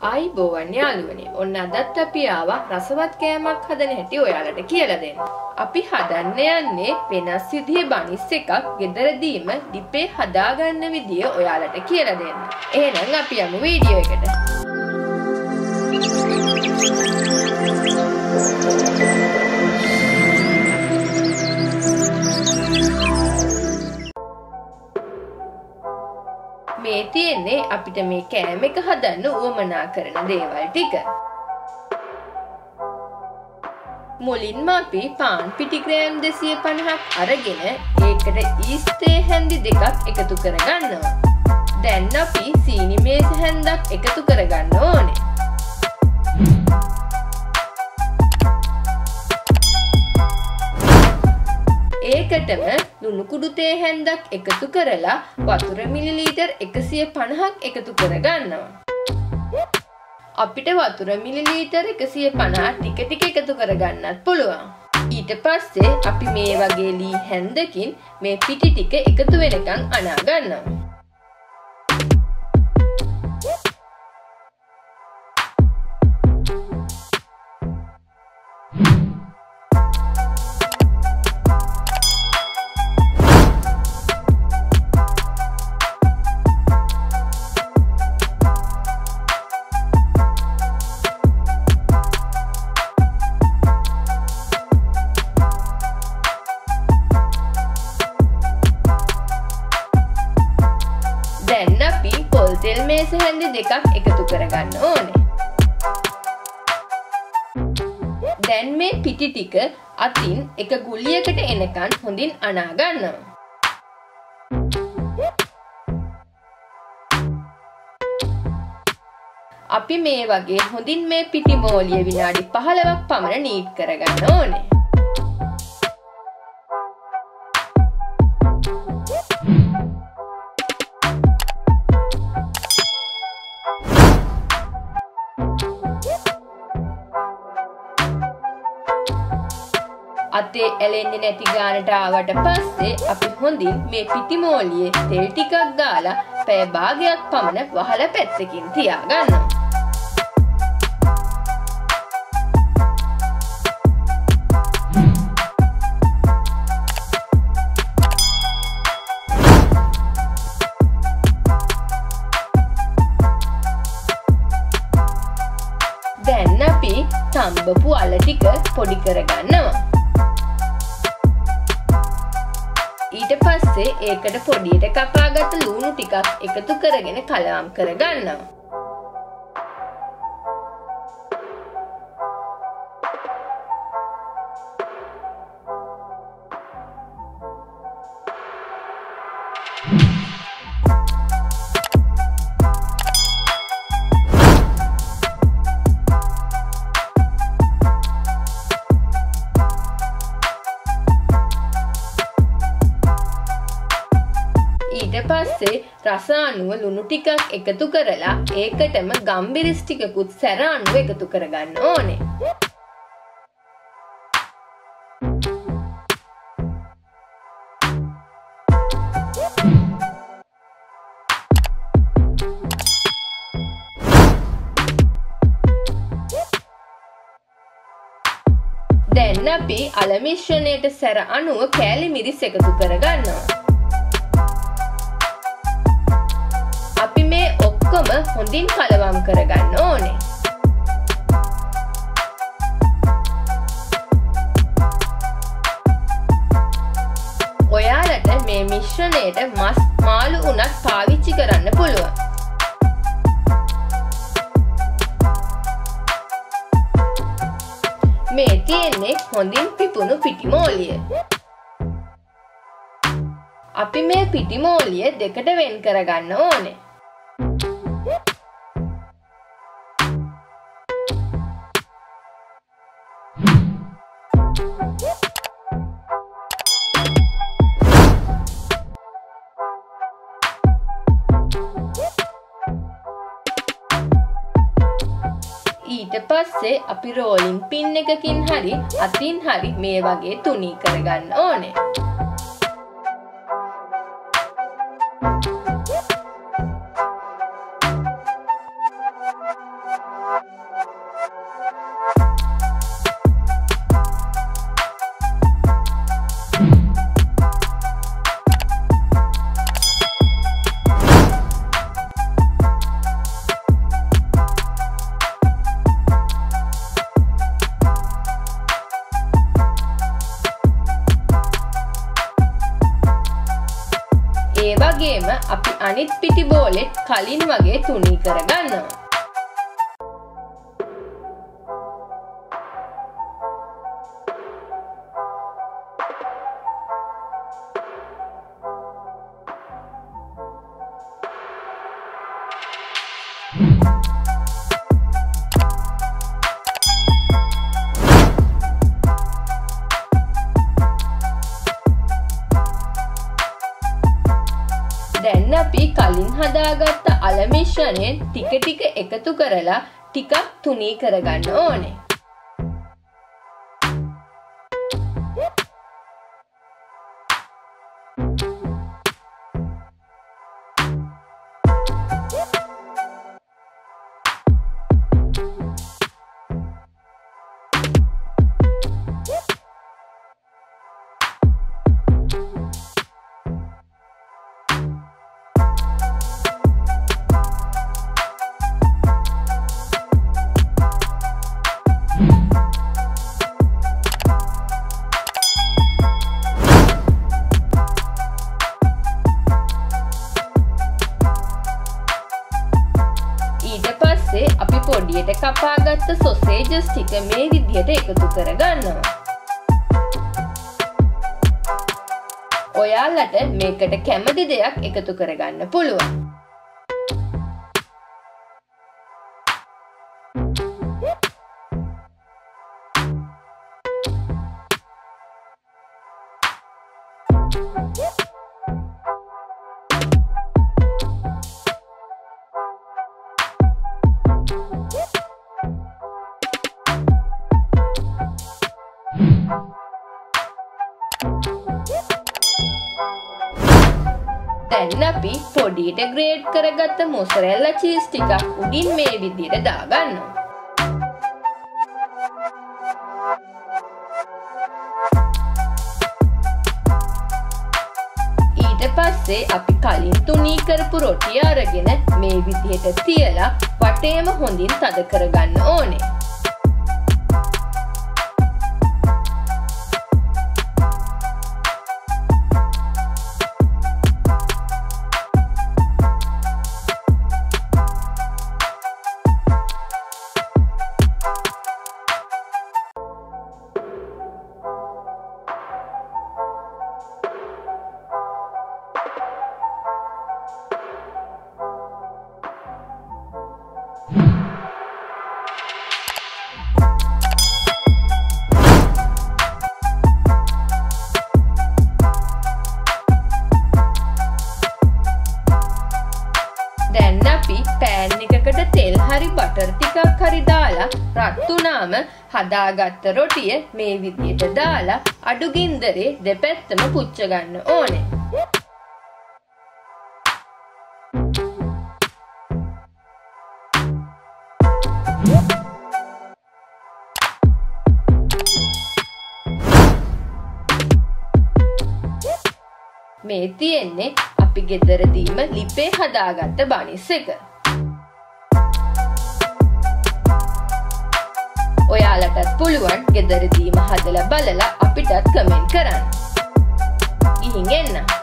ආයිබෝවන් යාළුවනේ ඔන්න අදත් අපි ආවා රසවත් කෑමක් හදන හැටි ඔයාලට කියලා දෙන්න. අපි හදන්න යන්නේ වෙනස් විදිහේ බනිස් එකක් ගෙදරදීම ඩිපේ හදාගන්න විදිය ඔයාලට කියලා දෙන්න. එහෙනම් අපි යමු වීඩියෝ එකට. තියෙන්නේ අපිට මේ කෑම එක හදන්න උවමනා කරන දේවල් ටික. මුලින්ම අපි පාන් පිටිග්‍රෑම් දෙසිය පණහක් අරගෙන ඒකට ඊස්තේ හැන්දි දෙකක් එකතු කරගන්නවා. දැන් අපි සීනි මේස හැන්දක් එකතු කරගන්න ඕනේ. ඒකටම ලුණුකුඩු තේ හැන්දක් එකතු කරලා වතුර මිලිලීටර් එකසිය පණහක් එකතු කරගන්නවා. අපිට වතුර මිලිලීටර් එකසිය පණහා ටික ටික එකතු කරගන්නත් පුළුවන්. ඊට පස්සේ අපි මේ වගේ ලී හැන්දකින් මේ පිටි ටික එකතු වෙනකං අනා ගන්නවා. කරගන්න ඕනේ. දැන් මේ පිටි ටික අතින් එක ගුලියකට එනකන් හොඳින් අනා ගන්නවා. අපි මේ වගේ හොඳින් මේ පිටි මෝලිය විනාඩි 15ක් පමණ නීට් කරගන්න ඕනේ. අතේ ඇලෙන්නේ නැති ගානට ආවට පස්සේ අපි හොඳින් මේ පිටිමෝලියේ තෙල් ටිකක් දාලා පැය භාගයක් පමණ වහලා පැත්තකින් තියාගන්නවා. දැන් අපි තම්බපු අල ටික පොඩි කරගන්නවා. ඒකට පොඩියට කපාගත ලූුණු ටිකක් එකතු කරගෙන කලවම් කරගන්නවා. පස්සේ රස අනුව ලුණු ටිකක් එකතු කරලා ඒකටම ගම්බිරිස් ටිකකුත් සැර අනුව එකතු කරගන්න ඕනේ. දැන් අපි අල මිශ්‍රණයට සැර අනුව කෑලි මිරිස් එකතු කරගන්නවා. හොඳින් කලවම් කරගන්න ඕනේ. ඔයාලට මේ මිශ්‍රණයට මස් මාළු උනත් පාවිච්චි කරන්න පුළුවන්. මේ තියෙන්නේ හොඳින් පිපුණු පිටිමෝලිය. අපි මේ පිටිමෝලිය දෙකට වෙන් කරගන්න ඕනේ. ඊට පස්සේ අපි රෝලින් පින් එකකින් හරි අතින් හරි මේ වගේ තුනී කරගන්න ඕනේ. වගේම අපි අනිත් පිටි බෝලෙට් කලින් වගේ තුනී කරගන්නවා. අලමිශ්‍රණයෙන් ටික ටික එකතු කරලා ටිකක් තුනී කරගන්න ඕනේ. කපාගත්ත සොසේජස් ටික මේ විදිහට එකතු කරගන්නවා. ඔයාලට මේකට කැමති දෙයක් එකතු කරගන්න පුළුවන්. දැන් අපි පොඩියට ග්‍රේඩ් කරගත්ත මොසරැල්ල චීස් ටිකක් උඩින් මේ විදිහට දාගන්නවා. ඊට පස්සේ අපි කලින් තුනී කරපු රොටිය අරගෙන මේ විදිහට තියලා වටේම හොඳින් තද කරගන්න ඕනේ. රත් වුණාම හදාගත්ත රොටිය මේ විදියට දාලා අඩු ගින්දරේ දෙපැත්තම පුච්ච ගන්න ඕනේ. මේ තියෙන්නේ අපි ගෙදරදීම ලිපේ හදාගත්ත බනිස් එක. එයාලටත් පුළුවන් ගෙදරදීම හදල බලලා අපිටත් කමෙන්ට් කරන්න. ගිහින් එන්න!